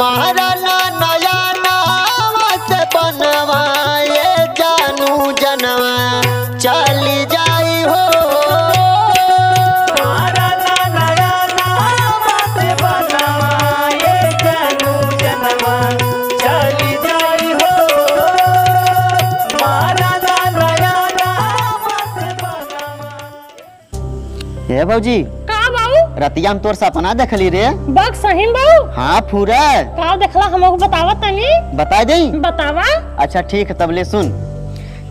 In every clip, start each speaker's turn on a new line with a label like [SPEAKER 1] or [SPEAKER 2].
[SPEAKER 1] मारा नया नावा से जानू जनवा चली जाई हो। हे। भौजी
[SPEAKER 2] का बाबू?
[SPEAKER 1] रतिया में तोर सपना देखली रे।
[SPEAKER 2] बक सही बाबू
[SPEAKER 1] हाँ फूरा
[SPEAKER 2] का देखला हमको बतावा तनी?
[SPEAKER 1] बता दे
[SPEAKER 2] बतावा।
[SPEAKER 1] अच्छा ठीक है तब ले सुन।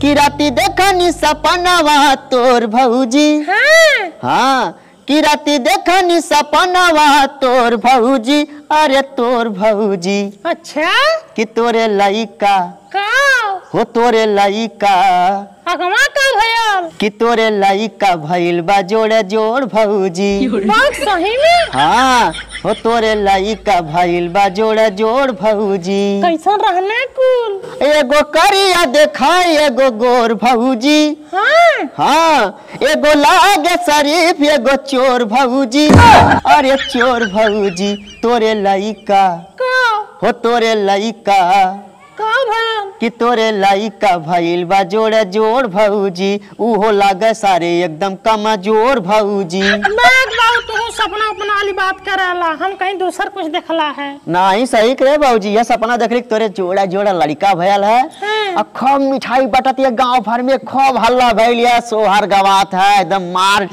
[SPEAKER 1] कि राती देखनी सपनावा तोर भौजी।
[SPEAKER 2] हाँ।
[SPEAKER 1] हाँ कि राती देखनी सपनावा तोर भौजी। अरे तोर भौजी।
[SPEAKER 2] अच्छा।
[SPEAKER 1] कि तोरे लइका।
[SPEAKER 2] का
[SPEAKER 1] हो तोरे लइका।
[SPEAKER 2] अगवा का भयल।
[SPEAKER 1] कि तोरे लइका भइल बा जोड़े जोड़ भौजी।
[SPEAKER 2] बक सही में?
[SPEAKER 1] हाँ हो तोरे लइका भइल बा जोड़े जोड़ भौजी।
[SPEAKER 2] कैसन रहने कुल?
[SPEAKER 1] एगो करिया देखाई एगो गोर भौजी।
[SPEAKER 2] हाँ।
[SPEAKER 1] हाँ एगो लागे शरीफ एगो चोर भौजी। अरे चोर भौजी तोरे लइका।
[SPEAKER 2] का
[SPEAKER 1] हो तोरे लइका।
[SPEAKER 2] का भयल
[SPEAKER 1] कि तोरे लाइका भइल बा जोड़ जोड़ भौजी उहो लागे सारे एकदम कमज़ोर भौजी।
[SPEAKER 2] तू सपना अपना वाली बात करेला। हम कहीं दूसर कुछ देखला है।
[SPEAKER 1] नहीं सही करे बाबूजी यह सपना देख तोरे जोड़ा जोड़ा लड़का भयल है।
[SPEAKER 2] हाँ।
[SPEAKER 1] खूब मिठाई बटत है गाँव भर में खूब हल्ला भइल है सोहर गवात है एकदम मार।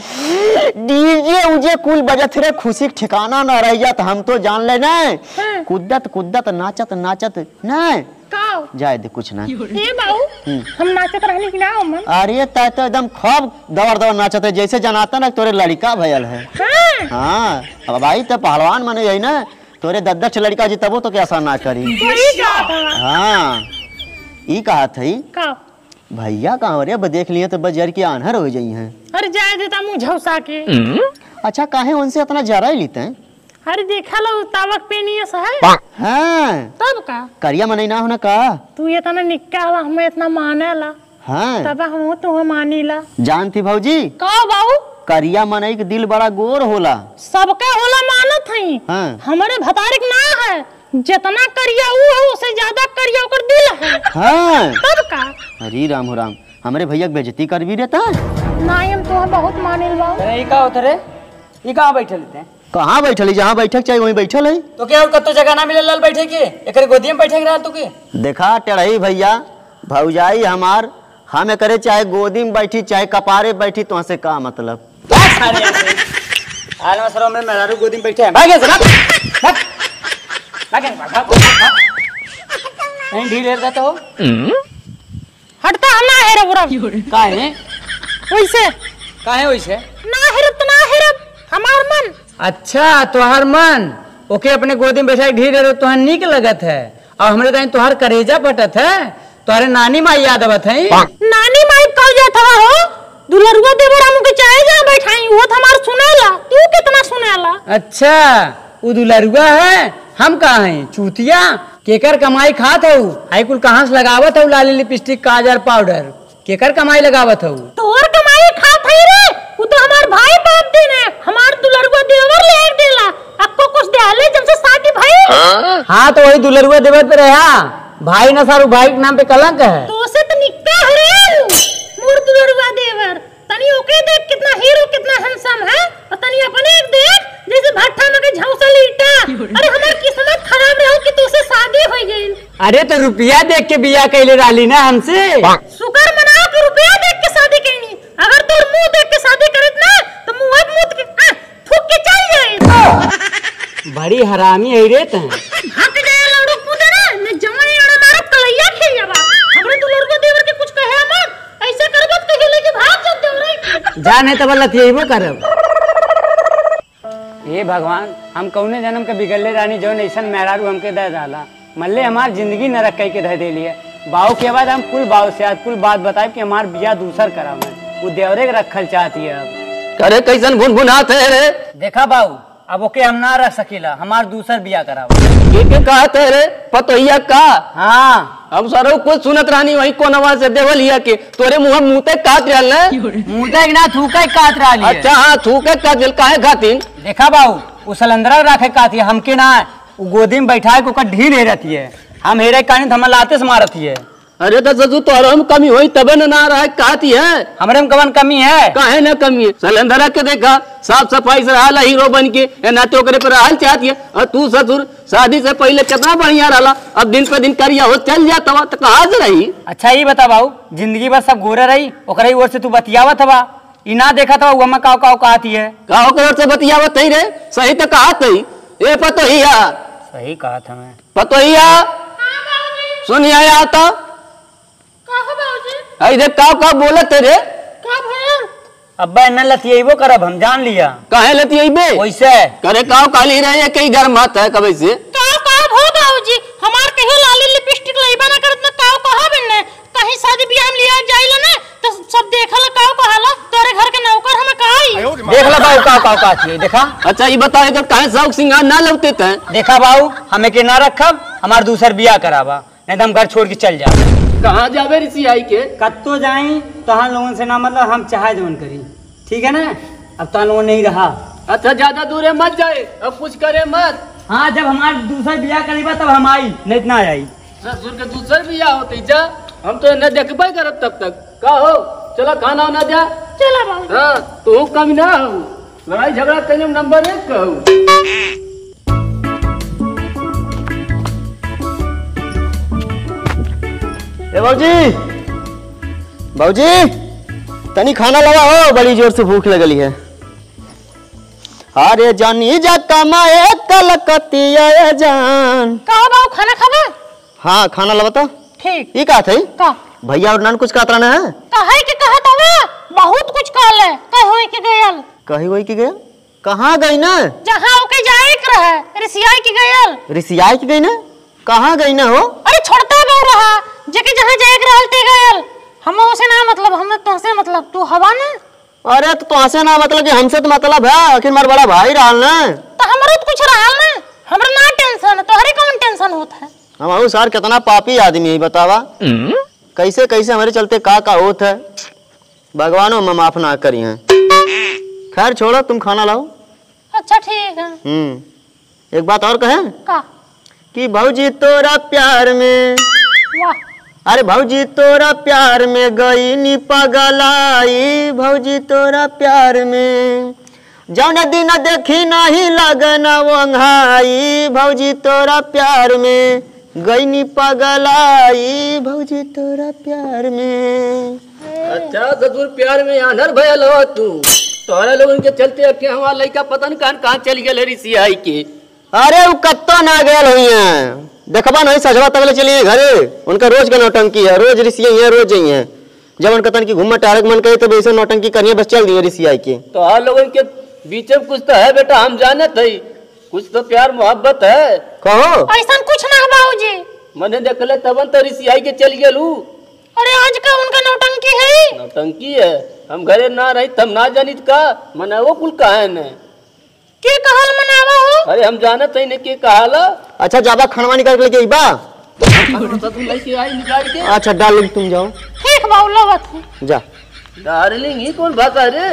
[SPEAKER 1] डीजे उजे कुल बजत रे खुशी के ठिकाना न रह जात हम तो जान ले नहीं
[SPEAKER 2] हाँ।
[SPEAKER 1] कुद्दत कुद्दत नाचत नाचत नहीं
[SPEAKER 2] का
[SPEAKER 1] जाए दे कुछ ना।
[SPEAKER 2] ये बाबू हम नाचत रहने की ना मन
[SPEAKER 1] अरे तय तो एकदम खूब दौड़ दौड़ नाचत है जैसे जनाता ना तोरे लड़का भयल है।
[SPEAKER 2] हाँ।
[SPEAKER 1] हाँ अब भाई तो पहलवान मने यही ना तोरे दस लड़का जीतबो तो कैसा ना करी।
[SPEAKER 2] है।
[SPEAKER 1] हाँ ई कहा थी
[SPEAKER 2] का
[SPEAKER 1] भैया कहाँ रे अब देख लिए तो बजर की आन्हर हो जाई हैं।
[SPEAKER 2] अरे जाए देता मुँह झौसा के।
[SPEAKER 1] अच्छा काहे उनसे इतना जरा ही लेते हैं?
[SPEAKER 2] अरे देखा लो तावक पे नहीं है
[SPEAKER 1] हाँ।
[SPEAKER 2] तब का?
[SPEAKER 1] करिया मनई ना होना का?
[SPEAKER 2] तू इतना निक्का हवा हमें इतना मानेला।
[SPEAKER 1] हाँ।
[SPEAKER 2] तब हम तुम्हें मानीला।
[SPEAKER 1] जानती भौजी?
[SPEAKER 2] का बाबू
[SPEAKER 1] करिया मनई के दिल बड़ा गोर होला।
[SPEAKER 2] सबके होला मानत हई।
[SPEAKER 1] हाँ।
[SPEAKER 2] हमारे भतारिक ना है। जितना करिया ऊ है उससे ज़्यादा करिया ओकर दिल है।
[SPEAKER 1] हाँ।
[SPEAKER 2] तब का?
[SPEAKER 1] हरी राम हो राम हमारे भैया के बेजती कर भी रहता
[SPEAKER 2] नहीं हम तुम्हें बहुत मानिल बाबू
[SPEAKER 3] अरे ई का होता रे? ई कहाँ बैठे लेते हैं
[SPEAKER 1] कहाँ बैठल है? जहाँ बैठक चाहिए वहीं बैठल है।
[SPEAKER 3] तो क्या कतो जगह ना मिले लाल बैठे के? एकरे गोदी में बैठे के रहल तू के?
[SPEAKER 1] देखा टेढ़ई भैया भौजाई हमार हम करे चाहे गोदी में बैठी चाहे कपारे बैठी तो से का मतलब?
[SPEAKER 3] गोदी में बैठे हैं। नहीं ढील
[SPEAKER 2] हटता ना हेरब रब
[SPEAKER 3] का
[SPEAKER 2] वैसे।
[SPEAKER 3] का वैसे?
[SPEAKER 2] ना हेरब तो ना हेरब हमार मन।
[SPEAKER 3] अच्छा तोहार मन ओके अपने गोदी में बैठा ढील रहे तोहार निक लगत है। और हमरे कहीं तोहार करेजा पटत है। तोहरे नानी माई याद आवत है।
[SPEAKER 2] नानी माई कल जात हवा हो दुलरुआ देवर हमके चाहे जा बैठाई वो तो हमार सुनेला तू कितना सुनेला?
[SPEAKER 3] अच्छा उ दुलरुआ है हम कहा हैं? चूतिया केकर कमाई खात हूँ। आई कुल कहाँ से लगावत हूँ लाली लिपस्टिक काजर पाउडर? केकर कमाई लगावत हूँ?
[SPEAKER 2] तोर कमाई खात है रे वो हमार भाई बाप दिन है। हमार दुलरुआ देवर ले देला। अक्को कुछ देले जब से शादी भई।
[SPEAKER 3] हाँ तो वही दुलरुआ देवर पे रहा। भाई न सारू भाई के नाम पे कलंक है।
[SPEAKER 2] तो से तो निक्का है रे मोर दुलरुआ देवर। तनी ओके देख कितना हीरो कितना हैंडसम है। और तनी अपने एक देख जैसे भट्ठा में के झौसल ईटा अरे हमार किस्मत खराब रहो कि तुझसे शादी हो गई।
[SPEAKER 3] अरे तो रुपया देख के बिया कैले डाली ना हमसे
[SPEAKER 2] शुक्र मनाओ कि रुपया देख के शादी कैनी अगर तोर मुँह देख के शादी करत ना तो मुँह मुँह के आ, फूक के चल
[SPEAKER 3] बड़ी हरामी है रे तैं
[SPEAKER 2] हट जाए लड़ो कूदे मैं जमन एड़ा मारत कलैया खेल जाबा हमरे दुलर को देवर के कुछ कहे मत ऐसे करबत कहे लेके भाग जा देवरे।
[SPEAKER 3] जाने तो बल्ला करब। हे भगवान हम कौने जन्म के बिगड़ले रानी जौन ऐसन मेहरारू हमके दे डाला। मल्ले हमार ज़िंदगी नरक कई के धर दे लिए बाऊ के बाद हम कुल बाऊ से आज कुल बात बताए कि हमार बिया दूसर करा मैं वो देवरे के रखल चाहती है अब।
[SPEAKER 1] करे कैसन भुन भुनात है रे।
[SPEAKER 3] देखा बाऊ अब ओके हम ना रख सकीला। हमार दूसर बिया कराओ।
[SPEAKER 1] के के कहत है रे पतोहिया का।
[SPEAKER 3] हाँ।
[SPEAKER 1] अब सरो कुछ सुनत रानी वही कोनवा से देवल देवलिया के। तोरे मुँह मुँह ते काट रहल ने?
[SPEAKER 3] मुँह ना थूका काट रहा
[SPEAKER 1] अच्छा हाँ थूके काट दिल काहे खातिन?
[SPEAKER 3] देखा बाऊ उ सलंदरा रखे का थी हमके ना गोदी में बैठा के ढील रहती है हम हेरे कानी तो हम लाते से मारती है
[SPEAKER 4] अरे तो ससुर तोहरा में कमी होई तबे न ना रहा है कहती है।
[SPEAKER 3] हमरे में कवन कमी है?
[SPEAKER 4] काहे न कमी है? सिलेंडर के देखा साफ़ सफ़ाई से रहा हीरो बन के ए ना तो पर रहल चाहती है। और तू ससुर शादी से पहले कितना बढ़िया रहा अब दिन पे दिन करिया हो चल जाता हुआ तो कहाँ से रही?
[SPEAKER 3] अच्छा ये बता बाबू ज़िंदगी भर सब गोरे रही ओकरे ओर से तू बतियावत हवा ई ना देखा था वो काव काव कहती है।
[SPEAKER 4] कहो के ओर से बतियावत ही रे? सही तो कहा तही ए पतो ही
[SPEAKER 3] सही कहा था मैं
[SPEAKER 4] पतो ही सुनिया आता
[SPEAKER 2] का हो
[SPEAKER 4] देख का का बोलत है रे
[SPEAKER 2] का भयल
[SPEAKER 3] अब्बा इन्ना लतियेबो करब हम जान लिया।
[SPEAKER 4] काहे लेती
[SPEAKER 3] वैसे।
[SPEAKER 4] करे काव काली रहे कई घर मत है कभी से?
[SPEAKER 2] का का हो बाबूजी हमार कहियो लाली लिपस्टिक लइबा ना करत ना का कहा बिन्ने कहीं शादी ब्याह में लिया जाइला ना तो सब देखला का कहाला तोरे घर के नौकर हमें काई
[SPEAKER 3] देख ला बाबू काव काव कहती है देखा?
[SPEAKER 4] अच्छा ये बताओ इधर काहे शौक सिंगार ना लगते थे?
[SPEAKER 3] देखा बाबू हमें के ना रखब हमार दूसर बिया कराबा। नहीं तो हम घर छोड़ के चल जा
[SPEAKER 4] कहाँ जावे ऋषि आई के?
[SPEAKER 3] कत्तो जाई तो हम लोगों से ना मतलब हम चाहे जवन करी। ठीक है ना? अब तो लोगों नहीं रहा।
[SPEAKER 4] अच्छा ज़्यादा दूर है मत जाए। अब कुछ करे मत।
[SPEAKER 3] हाँ जब हमार दूसर बिया करीबा तब हम आई नहीं तो ना आई।
[SPEAKER 4] ससुर के दूसर या होती जा। हम तो न देखबे करब तब तक। का हो चलो खाना ना जा
[SPEAKER 2] चला बाबू
[SPEAKER 4] हाँ तू कम ना हो। लड़ाई झगड़ा तेने नंबर एक कहू।
[SPEAKER 1] ए बाबूजी। बाबूजी तनी खाना लगा हो बड़ी ज़ोर से भूख लगली है। अरे जानी जा कमाए कलकतिया जान।
[SPEAKER 2] का बाबू खाना खाबा?
[SPEAKER 1] हाँ खाना लगा तो।
[SPEAKER 2] ठीक।
[SPEAKER 1] ये कहा थे
[SPEAKER 2] का
[SPEAKER 1] भैया और नान कुछ कहता ना है?
[SPEAKER 2] कहे के कहत हवे बहुत कुछ कहले कह होई के गयल।
[SPEAKER 1] कही वही की गया कहाँ गई ना?
[SPEAKER 2] जहाँ ओके जाए के रहे। ऋषियाई के गयल।
[SPEAKER 1] रिसियाई की गई ना? कहाँ गई ना हो?
[SPEAKER 2] अरे छोड़ता बहु रहा। जेके जहाँ जाए के रहल ते गयल हम उसे ना मतलब हम तो से मतलब तू हवा ना?
[SPEAKER 1] अरे तो तुमसे ना मतलब कि हमसे तो मतलब है आखिर मार बड़ा भाई रहल ना।
[SPEAKER 2] तो हमरो तो कुछ रहल ना। हमरा ना टेंशन तोहरे कौन टेंशन होता है?
[SPEAKER 1] हम अहू सार कितना पापी आदमी है बतावा। कैसे कैसे हमारे चलते का का होत है? भगवानो में माफ़ ना करी हैं। खैर छोड़ो तुम खाना लाओ।
[SPEAKER 2] अच्छा ठीक है।
[SPEAKER 1] हम्म। एक बात और कहें?
[SPEAKER 2] का?
[SPEAKER 1] कि भौजी तोरा प्यार में
[SPEAKER 2] वाह।
[SPEAKER 1] अरे भौजी तोरा प्यार में गई नी पगलाई। भौजी तोरा प्यार में। जौन दिन देखी नहीं लगन वंघाई भौजी तोरा प्यार में गई नी पगलाई। भौजी तोरा प्यार में।
[SPEAKER 4] अच्छा ससुर प्यार में आनर भयल हो तू। तोहरा लोगन के चलते अब के हमारा लड़का पता नहीं कहाँ कहाँ चल गया ऋषि आई के।
[SPEAKER 1] अरे वो कत्तो ना गए हुई हैं देखबा नहीं सजवा तक चलिए घरे। उनका रोज का नौटंकी है रोज ऋषि है रोज ही है। जब उनका तन की घूमत टारक मन करे तो ऐसे नौटंकी करिए बस चल दिए ऋषि आई के।
[SPEAKER 4] तो हर लोगन के बीच में कुछ तो है बेटा हम जाने थे। कुछ तो प्यार मोहब्बत है।
[SPEAKER 1] कहो।
[SPEAKER 2] ऐसा कुछ ना बाबूजी।
[SPEAKER 4] मैंने देखले तबन तो ऋषि आई के चल गेलू।
[SPEAKER 2] अरे आज का उनका नौटंकी है?
[SPEAKER 4] नौटंकी है। हम घरे ना रही तब ना जानित का। मने वो कुल कहे ने।
[SPEAKER 2] के कहल मनावा हो?
[SPEAKER 4] अरे हम जाने थे ने के कहाला।
[SPEAKER 1] अच्छा जाबा खनवा निकाल के लेके बा
[SPEAKER 4] ससुर लड़के आई निकाल के
[SPEAKER 1] अच्छा डाल तुम जाओ।
[SPEAKER 2] ठीक बाबू लगत है।
[SPEAKER 1] जा।
[SPEAKER 4] डार्लिंग ही कौन भाषा रे?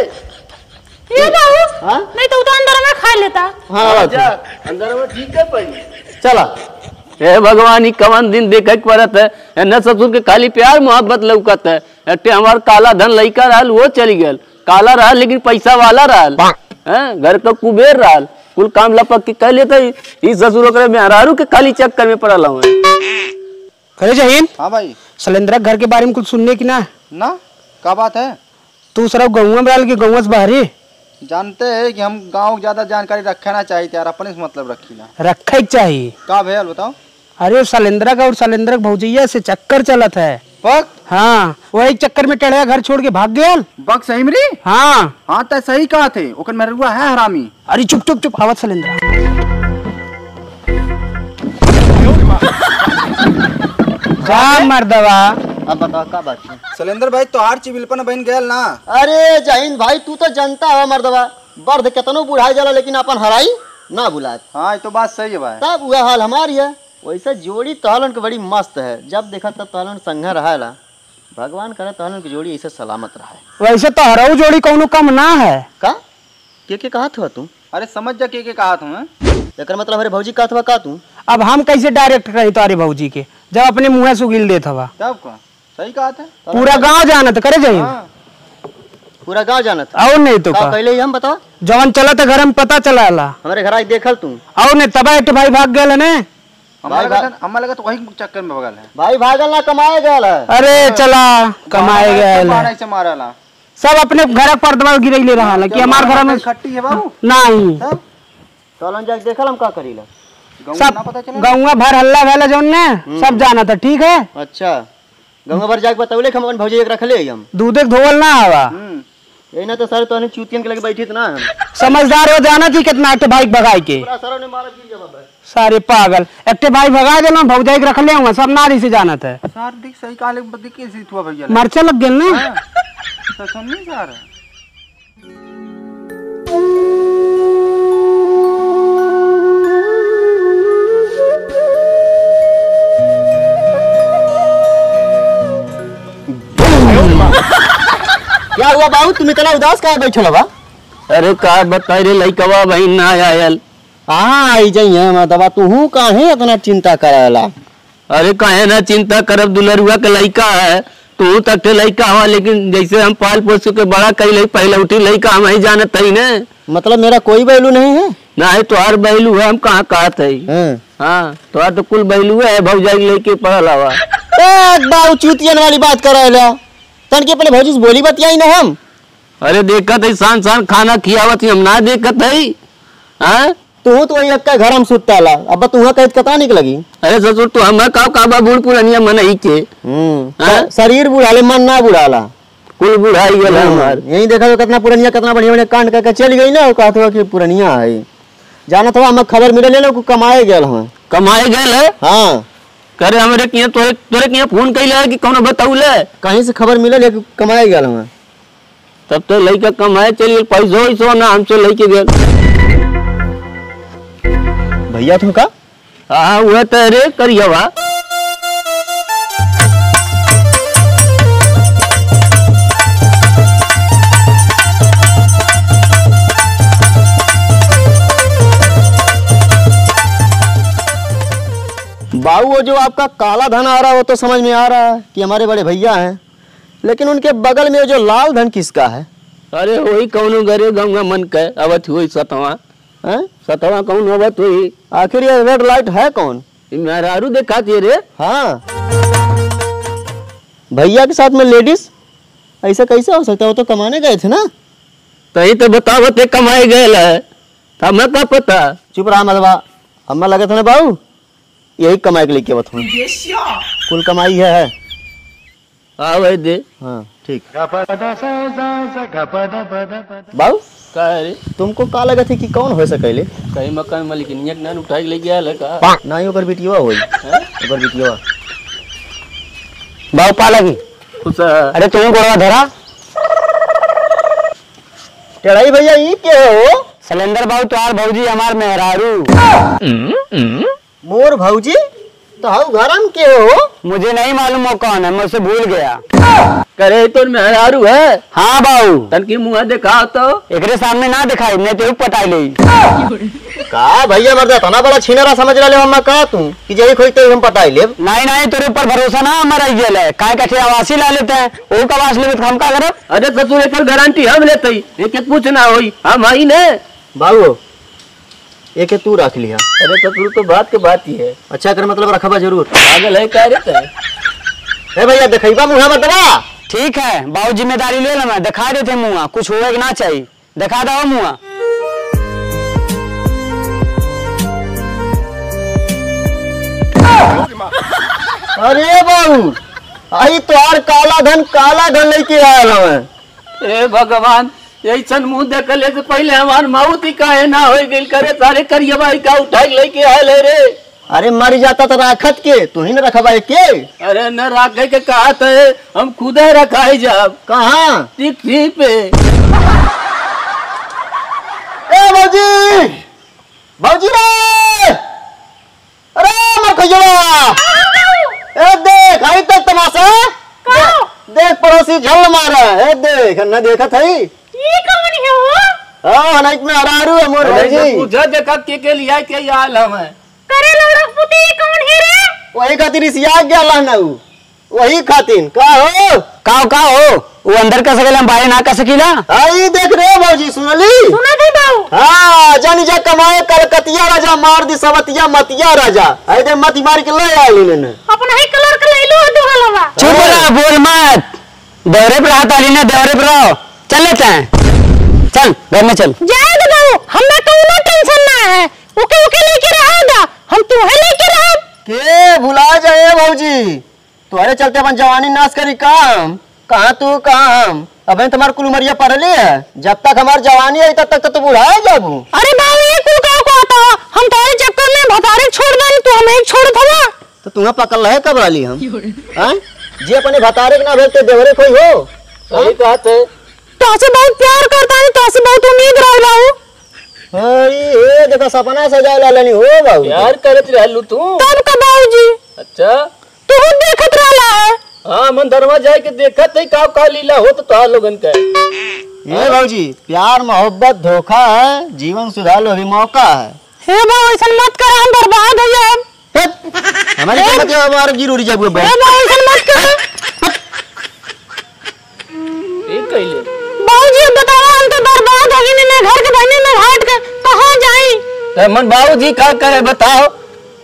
[SPEAKER 2] ये बाबू
[SPEAKER 1] हाँ?
[SPEAKER 2] नहीं तो उतना अंदर में खा लेता।
[SPEAKER 1] हाँ बात
[SPEAKER 4] जा अंदर में ठीक है पड़ी
[SPEAKER 1] चला।
[SPEAKER 4] हे भगवान ही कवन दिन देखे के पड़त है? न ससुर के खाली प्यार मोहब्बत लौकत है। एटे हमार काला धन लइका रहल वो चली गेल। काला रहल लेकिन पैसा वाला रहल। हैं घर का कुबेर रहा। कुल काम लपक के कह लेते ई ससुर ओकरे मेहरारू के खाली चक्कर में पड़ल हूँ।
[SPEAKER 5] अरे जहीन।
[SPEAKER 6] हाँ भाई।
[SPEAKER 5] सलेंद्रा घर के बारे में कुछ सुनने की ना?
[SPEAKER 6] ना? क्या बात है?
[SPEAKER 5] तू सिर्फ़ गौवा में के गौवा से बाहरी
[SPEAKER 6] जानते हैं कि हम गाँव की ज़्यादा जानकारी रखना चाहिए यार। अपने से मतलब रखी ना।
[SPEAKER 5] रखे चाहिए।
[SPEAKER 6] का भैया बताओ।
[SPEAKER 5] अरे सलेंद्रा का और सलेंद्रा का भौजैया से चक्कर चलत है।
[SPEAKER 6] पक
[SPEAKER 5] हाँ वो एक चक्कर में टेढ़िया घर छोड़ के भाग गया।
[SPEAKER 6] बक सही मरी?
[SPEAKER 5] हाँ।
[SPEAKER 6] हाँ तो सही कहा थे। ओकर मरुआ है हरामी।
[SPEAKER 5] अरे चुप चुप चुप आवत सलेंद्रा जा मर्दवा।
[SPEAKER 1] अब बताओ का बात है?
[SPEAKER 6] शैलेंद्र भाई तोहार चिबिलपन बन गया ना।
[SPEAKER 1] अरे जहीन भाई तू तो जनता है मर्दवा। बर्द केतनो बुढ़ाई जाला लेकिन अपन हराई ना बुलात।
[SPEAKER 6] हाँ तो बात सही है भाई
[SPEAKER 1] तब वह हाल हमारी है। वैसे जोड़ी तहलन के बड़ी मस्त है। जब देखा तब तहलन संघ रहेला भगवान करे तहलन की जोड़ी ऐसे सलामत रहे।
[SPEAKER 5] वैसे तो हरऊ जोड़ी कौनो कम ना है।
[SPEAKER 1] का? के के कहा था तू?
[SPEAKER 6] अरे समझ जा के के कहा तुम्हें
[SPEAKER 1] एकर मतलब हमारे भौजी का अथवा का तू?
[SPEAKER 5] अब हम कैसे डायरेक्ट कही तारे भौजी के? जब अपने मुँह से उगिल देत हवा।
[SPEAKER 6] तब का सही कहा था।
[SPEAKER 5] पूरा गाँव जानत करे जाई?
[SPEAKER 6] हाँ।
[SPEAKER 1] पूरा गाँव जानत था।
[SPEAKER 5] और नहीं तो
[SPEAKER 1] का? पहले ही हम बताओ?
[SPEAKER 5] जवन चलत घर में पता चला
[SPEAKER 1] हमारे घर आज देखल तू।
[SPEAKER 5] और नहीं तबा एक भाई भाग गए ने।
[SPEAKER 6] हमारा
[SPEAKER 1] भाई,
[SPEAKER 6] लगा तो वही चक्कर में भगल है।
[SPEAKER 1] भाई भागल ना कमाए गल है।
[SPEAKER 5] अरे चला कमाए
[SPEAKER 6] से
[SPEAKER 5] सब अपने घर पर दबाव गिरैले रहा कि हमार घर में
[SPEAKER 6] खट्टी है बाबू?
[SPEAKER 5] नहीं।
[SPEAKER 1] चलन जाके देखल हम का करीला
[SPEAKER 6] गाँव
[SPEAKER 5] सब
[SPEAKER 6] ना पता चला।
[SPEAKER 5] गौवा भर हल्ला भैला जौन ने सब जाना था ठीक है?
[SPEAKER 1] अच्छा। गंगा भर जाके बतावले कि हम अपन भौजी एक रखले हम।
[SPEAKER 5] दूधे के धोवल ना हवा
[SPEAKER 6] हम्म।
[SPEAKER 1] यही ना तो सर तो चूतियन के लगे बैठी ना
[SPEAKER 5] समझदार हो जाना थी कितना एक बाइक भगाई के।
[SPEAKER 1] पूरा सरों ने मारा गिर जवाब है
[SPEAKER 5] सारे पागल। एक बाइक भगा देना भौजाई के रख ले हुआ सब नारी से जाना था
[SPEAKER 6] सार देख सही कहा ले के सीट हुआ भैया?
[SPEAKER 5] मरचा लग गया ना?
[SPEAKER 6] हाँ, नहीं जा
[SPEAKER 1] क्या हुआ बाबू? तुम इतना उदास कहाँ बैठल बा
[SPEAKER 4] अरे का बताई रे लइकवा बहिन ना आयल
[SPEAKER 1] हाँ आई जाइए मैं दवा तू काहे इतना चिंता कराला?
[SPEAKER 4] अरे काहे ना चिंता करब दुलरुआ के लइका है तू तक लड़का हवा लेकिन जैसे हम पाल पोस के बड़ा कई लई पहले उठी लइका हम ही जानत हई ने।
[SPEAKER 1] मतलब मेरा कोई वैल्यू नहीं है?
[SPEAKER 4] ना है तोहार बैलू है हम कहाँ कहत हई
[SPEAKER 1] हाँ।
[SPEAKER 4] हाँ तोहार तो कुल बैलू है भौजाई लेके पढ़ल हवा
[SPEAKER 1] एक बार चूतियन वाली बात कराला तन के पहले भौजी से बोली बतियाई ना हम?
[SPEAKER 4] अरे देखत हई शान शान खाना खियावत हई हम ना देखत हई हाँ?
[SPEAKER 1] तू तो वही अक्का घर हम सुताला अब तू वहाँ कहत कता निकलगी
[SPEAKER 4] अरे ससुर तो हम का काबा बूढ़ पुरनिया मन ही के।
[SPEAKER 1] हम्म
[SPEAKER 4] हाँ?
[SPEAKER 1] शरीर बुढ़ाले मन ना बुढ़ाला
[SPEAKER 4] कुल बुढ़ाई गल हमार।
[SPEAKER 1] यही देखा तो कितना पुरनिया कितना बढ़िया बढ़िया कांड करके चल गई ना कहते हो कि पुरनिया है। जाना था हमें खबर मिले ले को कमाए गए हमें।
[SPEAKER 4] कमाए गए है
[SPEAKER 1] हाँ।
[SPEAKER 4] करे हमरे किया तोरे तोरे किया फ़ोन कैले कि कौनो बताउले
[SPEAKER 1] कहीं से खबर मिले ले कमाए गए हमें।
[SPEAKER 4] तब तो लइका कमाए चलिए पैसो ना हमसे लेके गए।
[SPEAKER 1] भैया तुम का?
[SPEAKER 4] हाँ वह तो रे करियवा।
[SPEAKER 1] बाबू वो जो आपका काला धन आ रहा है वो तो समझ में आ रहा है कि हमारे बड़े भैया हैं। लेकिन उनके बगल में जो लाल धन किसका है?
[SPEAKER 4] अरे वही कौनो गरे गंगा मन के अवत हुई सतवा।
[SPEAKER 1] हैं?
[SPEAKER 4] सतवा कौन अवत हुई
[SPEAKER 1] आखिर ये रेड लाइट है कौन?
[SPEAKER 4] मेहरारू देखाती रे।
[SPEAKER 1] हाँ। भैया के साथ में लेडीज़ ऐसा कैसे हो सकता है? वो तो कमाने गए थे ना।
[SPEAKER 4] तही तो बतावते कमाए गए है हमें का पता?
[SPEAKER 1] चुप रहा मधवा हमें लगे थे ना बाबू? यही कमाई के लिए क्या बताऊँ कुल कमाई है, है।
[SPEAKER 4] आवे दे।
[SPEAKER 1] हाँ ठीक। बाबू?
[SPEAKER 4] का रे?
[SPEAKER 1] तुमको का लगा थी कि कौन हो सकैले
[SPEAKER 4] कहीं मकान मालिक ना उठाई ले गया है का
[SPEAKER 1] नहीं ओकर बिटिया होई। ओकर बिटिया
[SPEAKER 5] बाबू पा लगी अरे तुम गोड़वा धरा।
[SPEAKER 1] टेढ़ाई भैया ये क्या हो?
[SPEAKER 5] सिलेंडर बाबू तुम्हार भौजी हमार मेहरारू।
[SPEAKER 1] मोर भौजी? तो हाउ घरम के हो?
[SPEAKER 5] मुझे नहीं मालूम वो कौन है मैं उसे भूल गया।
[SPEAKER 4] करे तो मेहरारू है।
[SPEAKER 5] हाँ बाबू
[SPEAKER 4] तन की मुँह दिखाओ तो?
[SPEAKER 5] एकरे सामने ना दिखाई नहीं तो पटाई ले
[SPEAKER 1] का भैया मर्दा तना बड़ा छीनरा समझ रहे हम का तू कि जही खोजते हम पता ही लेब।
[SPEAKER 5] नहीं नहीं तेरे ऊपर भरोसा ना हमारा ये है काय कठे आवासी ला लेते हैं? वो का आवास लेते हम का करब?
[SPEAKER 4] अरे ससुर एक गारंटी हम लेते ही एक पूछना होई हम आई ने।
[SPEAKER 1] बाबू एक तू रख लिया।
[SPEAKER 4] अरे ससुर तो बात के बात ही है।
[SPEAKER 1] अच्छा कर मतलब रखबा ज़रूर।
[SPEAKER 4] पागल है कह रहे थे
[SPEAKER 1] ए भैया देखैबा मुँह मर्दवा
[SPEAKER 5] ठीक है बाबू ज़िम्मेदारी ले ला मैं दिखा देते मुआ कुछ होए ना चाहिए दिखा दो मुआ
[SPEAKER 1] अरे बाबू आई तोहार काला धन काला धन लेके आयल हमें
[SPEAKER 4] ए भगवान ऐसन मुँह देखले से पहले हमार माउत ही काहे ना हो गइल करे सारे करियवा का उठाई लेके आयल है रे।
[SPEAKER 1] अरे मर जाता तो राखत के तू ही न रखबा के।
[SPEAKER 4] अरे न राखे के कहा थे हम खुदे रखाई जाब।
[SPEAKER 1] कहाँ?
[SPEAKER 4] चिट्ठी पे।
[SPEAKER 1] ए भौजी! भौजी रे! अरे मर खजवा ए देख आई तक तमाशा। देख पड़ोसी झल मारा। ए देख न देखत हई
[SPEAKER 2] ये कौन है। हो
[SPEAKER 1] हाँ नाइट में हरारू है मोर भाई
[SPEAKER 4] पूछा देखा के के लिए के आयल हमें
[SPEAKER 2] करे लौड़क पुती कौन है रे
[SPEAKER 1] वही खातिर इसिया गया लाना वही खातिर। का हो?
[SPEAKER 5] का का हो? वो अंदर का सकेला बाहर ना कर सकीला
[SPEAKER 1] आई देख रहे हो भाजी सुनली?
[SPEAKER 2] सुना दे बाऊ।
[SPEAKER 1] हाँ जानी जा कमाए कलकतिया राजा मार दी सवतिया मतिया राजा। आई दे मती मार के ले आई लेने।
[SPEAKER 2] अपना ही कलर के ले लो
[SPEAKER 5] चुप रहा बोल मत। दौरे पर हाथ आली ना दौरे पर रहो चल लेते हैं। चल घर में चल।
[SPEAKER 2] जाए दे बाऊ हमें कोनो टेंशन ना है। ओके ओके लेके रहेगा। हम तुम्हें लेके रह।
[SPEAKER 1] के भुला जाए भाजी तुम्हारे चलते अपन जवानी नाश करी काम। कहाँ तू काम? हम अबे तुम्हारे कुल उमरिया पड़ले है? जब तक हमारी जवानी है तब तक तो तू बुढ़ा जाबू।
[SPEAKER 2] अरे बाऊ ये कुल का को आता हम तुम्हारे चक्कर में भतारे छोड़ दें तू हमें एक छोड़ दवा
[SPEAKER 1] तो तुम्हें पकड़ रहे कब वाली हम? हाँ? जे अपने भतारे के ना भेजते देवरे कोई हो।
[SPEAKER 4] सही बात है।
[SPEAKER 2] तो से बहुत प्यार है से बहुत उम्मीद रह बाऊ
[SPEAKER 1] अरे ए देखो सपना सजा लालनी हो बाबू।
[SPEAKER 4] प्यार करत रहलू तू।
[SPEAKER 2] तब का बाऊ जी
[SPEAKER 4] अच्छा।
[SPEAKER 2] तू देखत रहला है।
[SPEAKER 4] हाँ मन दरवा जाए के देखत है का का लीला हो तो तोहार लोगन का।
[SPEAKER 1] ये भाजी प्यार मोहब्बत धोखा है जीवन सुधार लो भी मौका है।
[SPEAKER 2] हे बाऊ ऐसा मत कर हम बर्बाद हो जाए!
[SPEAKER 1] हमारी मतलब हमारे उड़ी जाबू
[SPEAKER 2] हे बाऊ ऐसा मत कर।
[SPEAKER 4] ठीक कहले
[SPEAKER 2] बाबूजी बताओ हम तो बर्बाद हो गए मैं घर के बहने में हट के कहाँ जाई
[SPEAKER 4] तो मन बाबूजी का करे बताओ।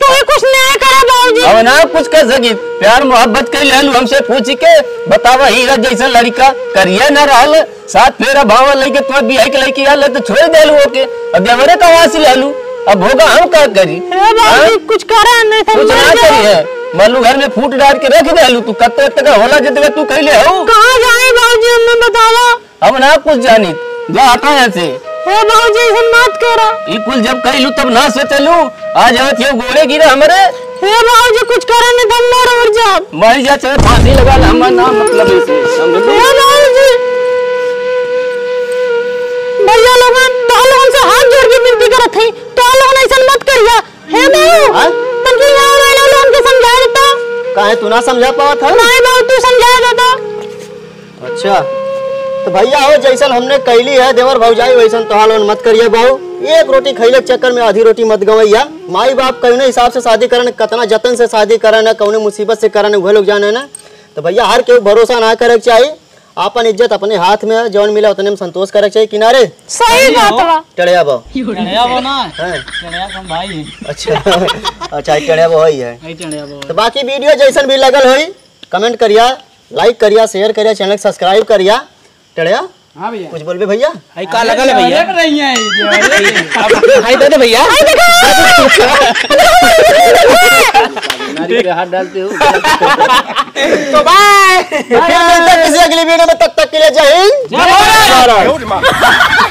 [SPEAKER 2] तू ही कुछ न्याय करा बाबूजी।
[SPEAKER 4] अब ना कुछ कर सकी। प्यार मोहब्बत कर लेलू हमसे पूछ के बतावा हीरा जैसा लड़का करिए न रहल। साथ फेरा भाव लेके तो बियाह के लेके आल तो छोड़ देलू ओके। अब देवरे का वासी लेलू अब होगा हम का करी?
[SPEAKER 2] हे? कुछ करा नहीं
[SPEAKER 4] कुछ ना है मालू घर में फूट डाल के रख देलू। तू कब तक होला जितने तू कहले हो।
[SPEAKER 2] कहाँ जाए बाबूजी हमें बताओ।
[SPEAKER 4] अब ना कुछ जानी जा हटा यहाँ से।
[SPEAKER 2] हे बाबूजी ऐसा मत करा।
[SPEAKER 4] ई कुल जब कहलू तब ना सोचलू आज आवत ये गोड़े गिरा हमरे।
[SPEAKER 2] हे बाबूजी कुछ करा नहीं तो मर उड़ जाओ।
[SPEAKER 4] मर जा चाहे फांसी लगा ले हमारा नाम मतलब इसे समझ लो।
[SPEAKER 2] हे बाबूजी। भैया लोगन तो लोगन से हाथ जोड़ के विनती करत थी। तो लोगन ऐसा मत करिया। हे बाबू
[SPEAKER 1] हाँ?
[SPEAKER 2] तनकी यार वाला लोगन के समझा देता।
[SPEAKER 1] काहे तू ना समझा पावा था?
[SPEAKER 2] नहीं बाबू तू समझा देता।
[SPEAKER 1] अच्छा। तो भैया हो जैसन हमने कैली है देवर भौजाई वैसन तोहार लोन मत करिए बहु। एक रोटी खैले चक्कर में आधी रोटी मत गवैया। माई बाप कौने हिसाब से शादी करन कतना जतन से शादी करन है कौने मुसीबत से करन वह लोग जाने ना। तो भैया हर केहू भरोसा ना करे के चाहिए आपन इज़्ज़त अपने हाथ में है जौन मिला उतने में संतोष करे चाहिए किनारे।
[SPEAKER 2] सही बात बा।
[SPEAKER 1] टड़िया बहु
[SPEAKER 3] चढ़िया वो ना।
[SPEAKER 1] हैं?
[SPEAKER 3] चढ़िया कम भाई
[SPEAKER 1] अच्छा। अच्छा टड़िया ही। तो बाकी वीडियो जैसन भी लगल होई कमेंट करिया लाइक करिया शेयर करिया चैनल के सब्सक्राइब करिया। टड़िया
[SPEAKER 3] हाँ भैया।
[SPEAKER 1] कुछ बोल भैया।
[SPEAKER 5] आई का लगल भैया?
[SPEAKER 3] रही हैं
[SPEAKER 5] आई दे दे भैया।
[SPEAKER 4] हाथ डालते हो।
[SPEAKER 1] तो बाय। मिलते हैं किसी अगली वीडियो में तब तक के लिए जय हिंद। जय भारत।